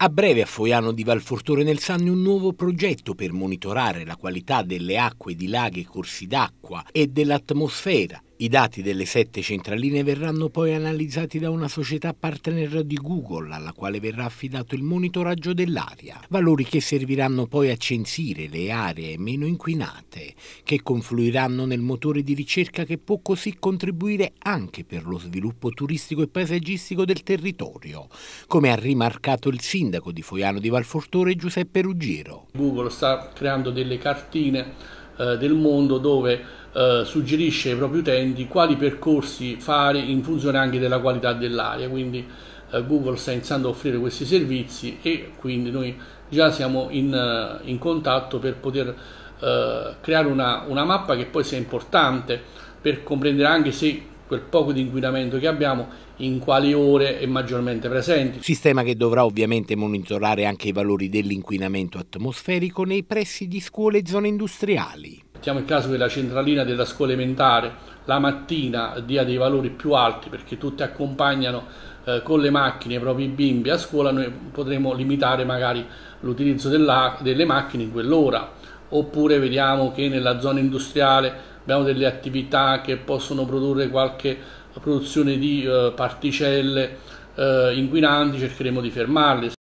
A breve a Foiano di Valfortore nel Sannio un nuovo progetto per monitorare la qualità delle acque di laghi e corsi d'acqua e dell'atmosfera i dati delle sette centraline verranno poi analizzati da una società partner di Google alla quale verrà affidato il monitoraggio dell'aria, valori che serviranno poi a censire le aree meno inquinate, che confluiranno nel motore di ricerca che può così contribuire anche per lo sviluppo turistico e paesaggistico del territorio, come ha rimarcato il sindaco di Foiano di Valfortore Giuseppe Ruggiero. Google sta creando delle cartine eh, del mondo dove eh, suggerisce ai propri utenti quali percorsi fare in funzione anche della qualità dell'aria, quindi eh, Google sta iniziando a offrire questi servizi e quindi noi già siamo in, uh, in contatto per poter uh, creare una, una, mappa che poi sia importante per comprendere anche se quel poco di inquinamento che abbiamo in quali ore è maggiormente presente. Sistema che dovrà ovviamente monitorare anche i valori dell'inquinamento atmosferico nei pressi di scuole e zone industriali. Mettiamo il caso che la centralina della scuola elementare la mattina dia dei valori più alti perché tutti accompagnano eh, con le macchine i propri bimbi a scuola, noi potremo limitare magari l'utilizzo delle macchine in quell'ora. Oppure vediamo che nella zona industriale abbiamo delle attività che possono produrre qualche produzione di eh, particelle eh, inquinanti, cercheremo di fermarle.